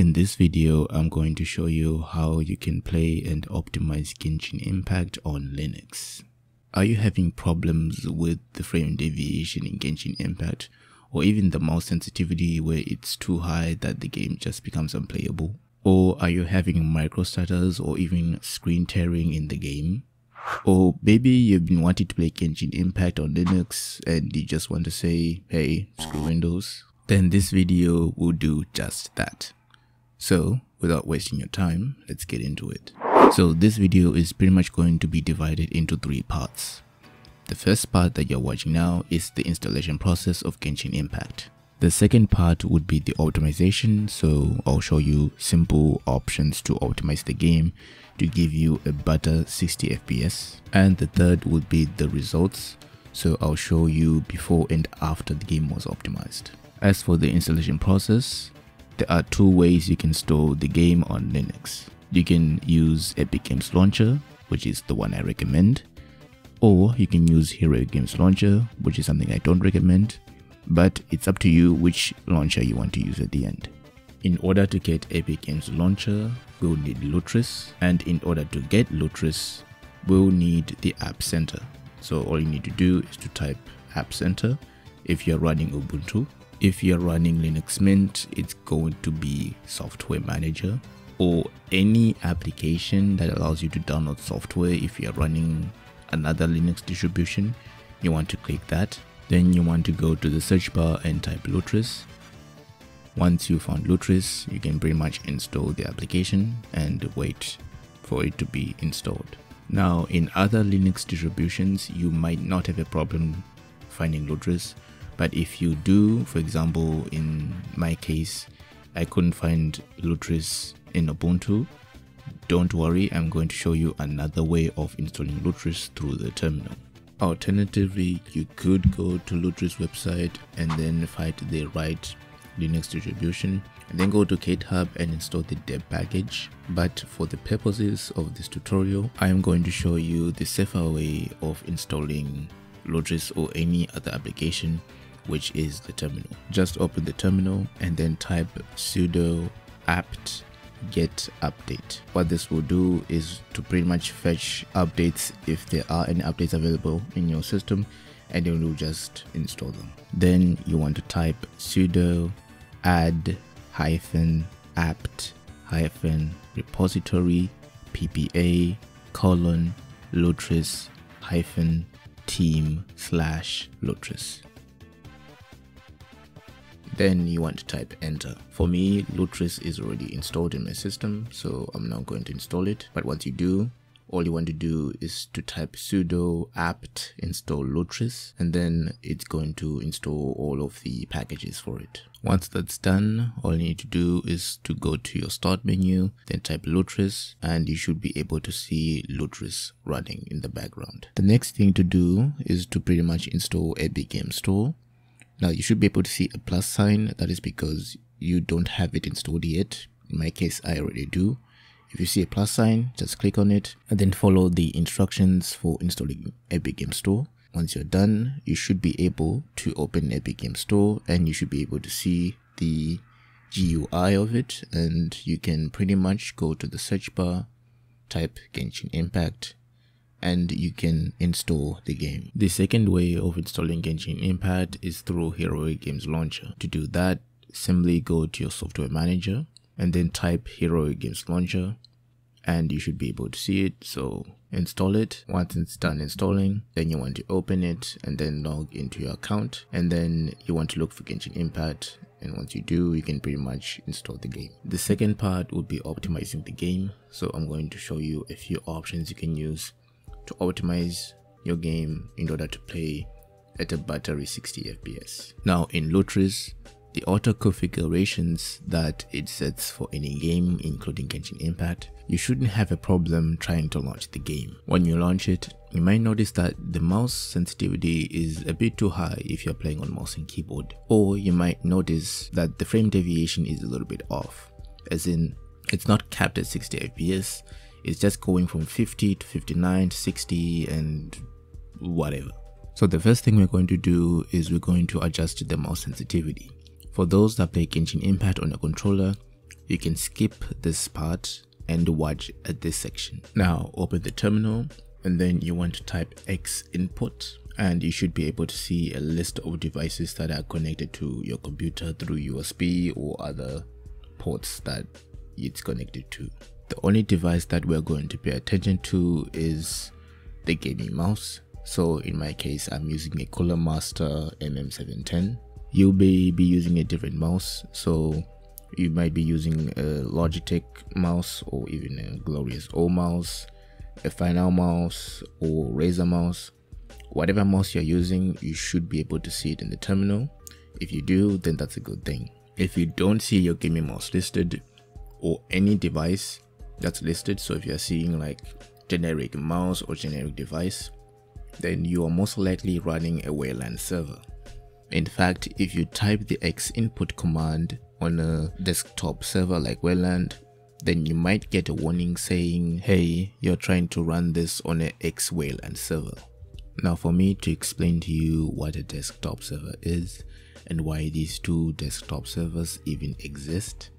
In this video, I'm going to show you how you can play and optimize Genshin Impact on Linux. Are you having problems with the frame deviation in Genshin Impact or even the mouse sensitivity where it's too high that the game just becomes unplayable? Or are you having micro stutters or even screen tearing in the game? Or maybe you've been wanting to play Genshin Impact on Linux and you just want to say, hey, screw Windows. Then this video will do just that. So without wasting your time, let's get into it. So this video is pretty much going to be divided into three parts. The first part that you're watching now is the installation process of Genshin Impact. The second part would be the optimization, so I'll show you simple options to optimize the game to give you a better 60 FPS. And the third would be the results, so I'll show you before and after the game was optimized. As for the installation process, there are two ways you can store the game on Linux. You can use Epic Games Launcher, which is the one I recommend, or you can use Heroic Games Launcher, which is something I don't recommend, but it's up to you which launcher you want to use at the end. In order to get Epic Games Launcher, we'll need Lutris, and in order to get Lutris, we'll need the App Center. So all you need to do is to type App Center if you're running Ubuntu if you're running Linux Mint, it's going to be Software Manager or any application that allows you to download software if you're running another Linux distribution. You want to click that. Then you want to go to the search bar and type Lutris. Once you found Lutris, you can pretty much install the application and wait for it to be installed. Now, in other Linux distributions, you might not have a problem finding Lutris but if you do, for example, in my case, I couldn't find Lutris in Ubuntu, don't worry, I'm going to show you another way of installing Lutris through the terminal. Alternatively, you could go to Lutris website and then find the right Linux distribution and then go to GitHub and install the deb package. But for the purposes of this tutorial, I am going to show you the safer way of installing Lutris or any other application which is the terminal. Just open the terminal and then type sudo apt get update. What this will do is to pretty much fetch updates if there are any updates available in your system and then will just install them. Then you want to type sudo add hyphen apt hyphen repository ppa colon lutris hyphen team slash lutris then you want to type enter. For me, Lutris is already installed in my system, so I'm not going to install it. But once you do, all you want to do is to type sudo apt install Lutris, and then it's going to install all of the packages for it. Once that's done, all you need to do is to go to your start menu, then type Lutris, and you should be able to see Lutris running in the background. The next thing to do is to pretty much install Epic Game Store. Now you should be able to see a plus sign. That is because you don't have it installed yet. In my case, I already do. If you see a plus sign, just click on it and then follow the instructions for installing Epic Game Store. Once you're done, you should be able to open Epic Game Store and you should be able to see the GUI of it and you can pretty much go to the search bar, type Genshin Impact and you can install the game. The second way of installing Genshin Impact is through Heroic Games Launcher. To do that, simply go to your software manager and then type Heroic Games Launcher and you should be able to see it. So install it. Once it's done installing, then you want to open it and then log into your account and then you want to look for Genshin Impact and once you do you can pretty much install the game the second part would be optimizing the game so i'm going to show you a few options you can use to optimize your game in order to play at a battery 60 fps. Now in Lutris, the auto configurations that it sets for any game including Genshin Impact, you shouldn't have a problem trying to launch the game. When you launch it, you might notice that the mouse sensitivity is a bit too high if you're playing on mouse and keyboard. Or you might notice that the frame deviation is a little bit off, as in it's not capped at 60 fps, it's just going from 50 to 59 to 60 and whatever. So the first thing we're going to do is we're going to adjust the mouse sensitivity. For those that play Genshin Impact on a controller, you can skip this part and watch at this section. Now open the terminal and then you want to type X input and you should be able to see a list of devices that are connected to your computer through USB or other ports that it's connected to. The only device that we're going to pay attention to is the gaming mouse. So in my case, I'm using a Cooler Master MM710. You'll be, be using a different mouse. So you might be using a Logitech mouse or even a Glorious O mouse, a Final mouse or Razer mouse. Whatever mouse you're using, you should be able to see it in the terminal. If you do, then that's a good thing. If you don't see your gaming mouse listed or any device that's listed, so if you're seeing like generic mouse or generic device, then you are most likely running a Wayland server. In fact, if you type the X input command on a desktop server like Wayland, then you might get a warning saying, hey, you're trying to run this on a X Wayland server. Now for me to explain to you what a desktop server is and why these two desktop servers even exist,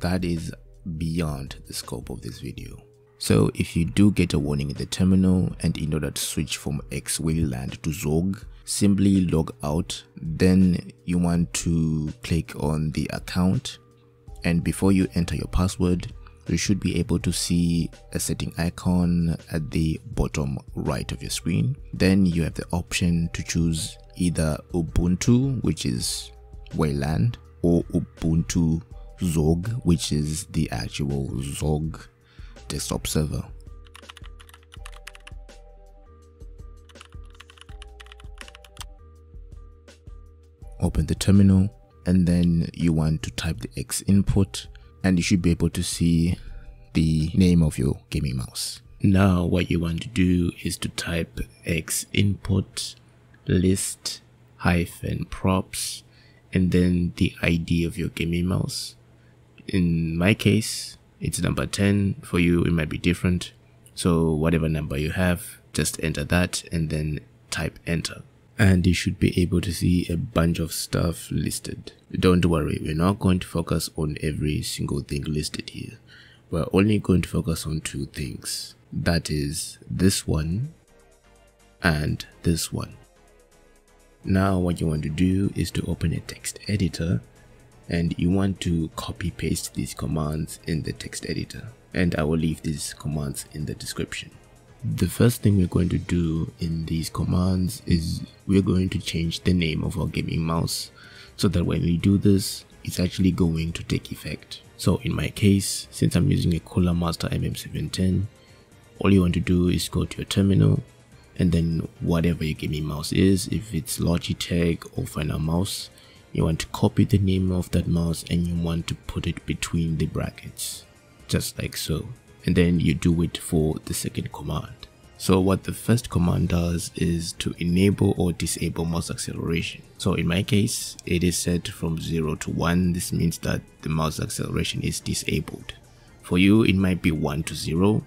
that is beyond the scope of this video. So if you do get a warning in the terminal and in order to switch from X Wayland to Xorg, simply log out. Then you want to click on the account. And before you enter your password you should be able to see a setting icon at the bottom right of your screen. Then you have the option to choose either ubuntu which is wayland or ubuntu Xorg which is the actual Xorg desktop server open the terminal and then you want to type the X input and you should be able to see the name of your gaming mouse. Now what you want to do is to type X input list hyphen props and then the ID of your gaming mouse. In my case, it's number 10. For you, it might be different. So whatever number you have, just enter that and then type enter and you should be able to see a bunch of stuff listed. Don't worry, we're not going to focus on every single thing listed here. We're only going to focus on two things. That is this one and this one. Now what you want to do is to open a text editor and you want to copy paste these commands in the text editor and I will leave these commands in the description. The first thing we're going to do in these commands is we're going to change the name of our gaming mouse so that when we do this, it's actually going to take effect. So in my case, since I'm using a Cooler Master MM710, all you want to do is go to your terminal and then whatever your gaming mouse is, if it's Logitech or Final Mouse, you want to copy the name of that mouse and you want to put it between the brackets, just like so and then you do it for the second command. So what the first command does is to enable or disable mouse acceleration. So in my case, it is set from 0 to 1. This means that the mouse acceleration is disabled. For you, it might be 1 to 0.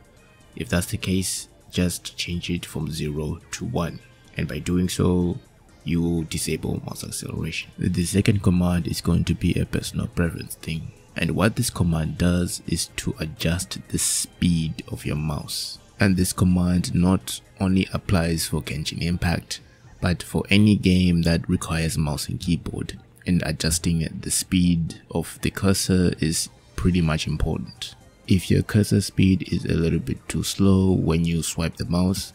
If that's the case, just change it from 0 to 1. And by doing so, you will disable mouse acceleration. The second command is going to be a personal preference thing and what this command does is to adjust the speed of your mouse and this command not only applies for Genshin Impact but for any game that requires mouse and keyboard and adjusting the speed of the cursor is pretty much important. If your cursor speed is a little bit too slow when you swipe the mouse,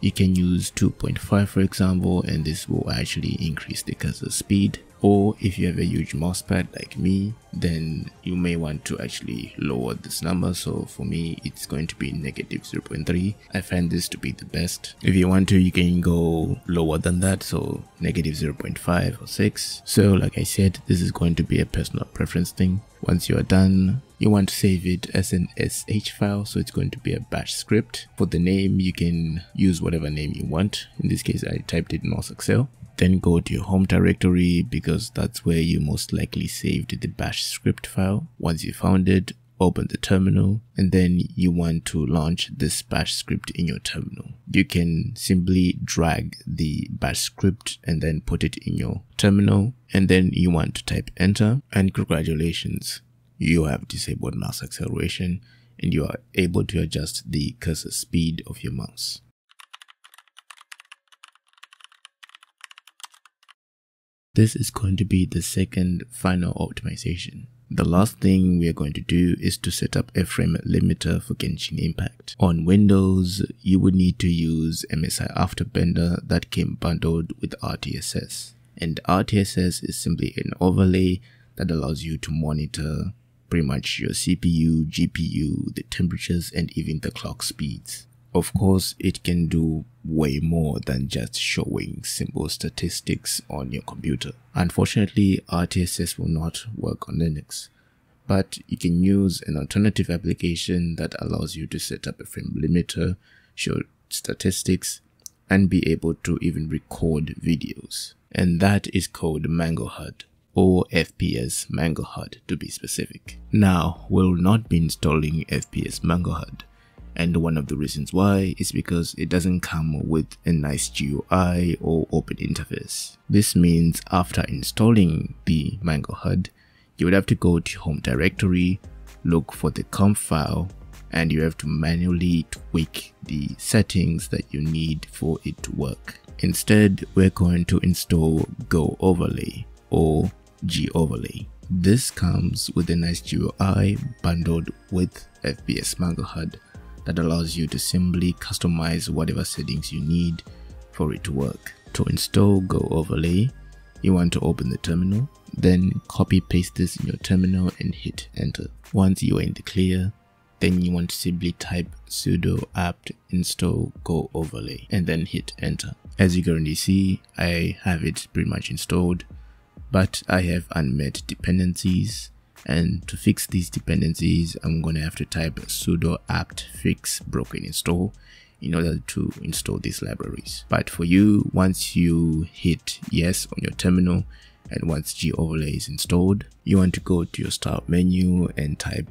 you can use 2.5 for example and this will actually increase the cursor speed or if you have a huge mousepad like me then you may want to actually lower this number. So for me it's going to be negative 0.3 i find this to be the best. If you want to you can go lower than that so negative 0.5 or 6 so like i said this is going to be a personal preference thing. Once you are done you want to save it as an sh file so it's going to be a bash script. For the name you can use whatever name you want. In this case i typed it in Excel then go to your home directory because that's where you most likely saved the bash script file. Once you found it, open the terminal and then you want to launch this bash script in your terminal. You can simply drag the bash script and then put it in your terminal and then you want to type enter and congratulations you have disabled mouse acceleration and you are able to adjust the cursor speed of your mouse. This is going to be the second final optimization. The last thing we are going to do is to set up a frame limiter for Genshin Impact. On Windows, you would need to use MSI Afterburner that came bundled with RTSS. And RTSS is simply an overlay that allows you to monitor pretty much your CPU, GPU, the temperatures, and even the clock speeds. Of course, it can do way more than just showing simple statistics on your computer. Unfortunately, RTSS will not work on Linux, but you can use an alternative application that allows you to set up a frame limiter, show statistics, and be able to even record videos. And that is called Mango HUD or FPS Mango HUD to be specific. Now, we'll not be installing FPS Mango HUD and one of the reasons why is because it doesn't come with a nice GUI or open interface. This means after installing the Mango HUD, you would have to go to home directory, look for the comp file, and you have to manually tweak the settings that you need for it to work. Instead, we're going to install Go Overlay or G Overlay. This comes with a nice GUI bundled with FPS Mango HUD that allows you to simply customize whatever settings you need for it to work. To install Go Overlay, you want to open the terminal, then copy paste this in your terminal and hit enter. Once you are in the clear, then you want to simply type sudo apt install go overlay and then hit enter. As you currently see, I have it pretty much installed, but I have unmet dependencies and to fix these dependencies i'm going to have to type sudo apt fix broken install in order to install these libraries. But for you once you hit yes on your terminal and once g overlay is installed you want to go to your start menu and type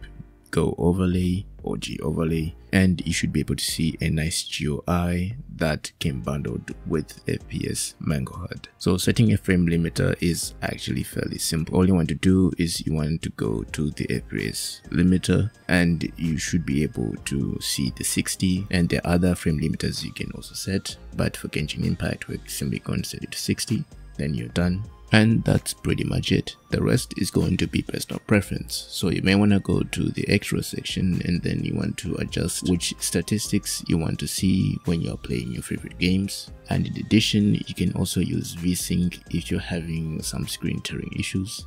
go overlay or G overlay and you should be able to see a nice GUI that came bundled with FPS Mango HUD. So setting a frame limiter is actually fairly simple. All you want to do is you want to go to the FPS limiter and you should be able to see the 60 and the other frame limiters you can also set but for Genshin Impact we're simply going to set it to 60 then you're done and that's pretty much it. The rest is going to be personal preference. So you may want to go to the extra section and then you want to adjust which statistics you want to see when you're playing your favorite games. And in addition, you can also use VSync if you're having some screen tearing issues.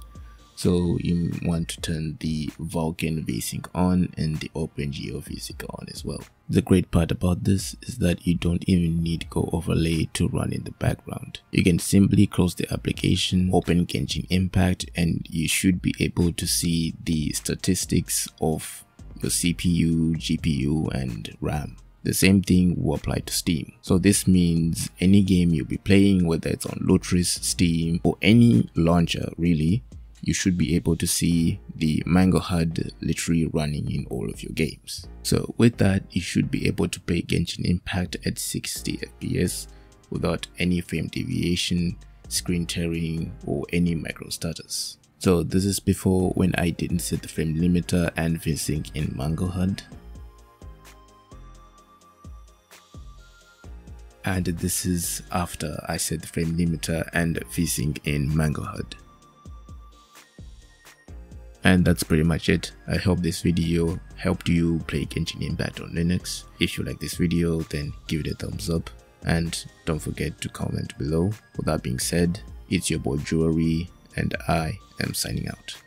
So you want to turn the Vulkan VSync on and the OpenGL VSync on as well. The great part about this is that you don't even need Go Overlay to run in the background. You can simply close the application, open Genshin Impact and you should be able to see the statistics of your CPU, GPU and RAM. The same thing will apply to Steam. So this means any game you'll be playing, whether it's on Lutris, Steam, or any launcher really, you should be able to see the Mango HUD literally running in all of your games. So with that, you should be able to play Genshin Impact at 60 FPS without any frame deviation, screen tearing or any micro stutters. So this is before when I didn't set the frame limiter and VSync in Mango HUD. And this is after I set the frame limiter and VSync in Mango HUD and that's pretty much it. I hope this video helped you play genshin impact on linux. If you like this video then give it a thumbs up. And don't forget to comment below. With that being said it's your boy Dualry and i am signing out